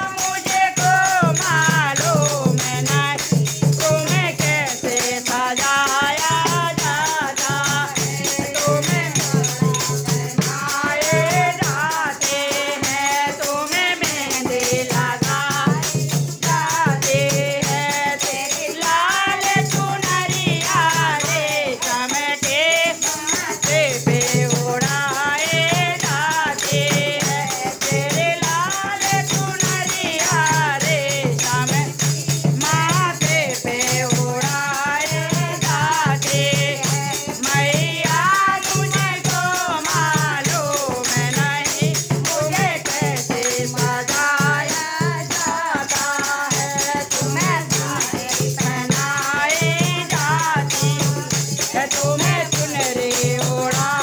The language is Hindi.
Vamos तो सुन रे ओढ़ा।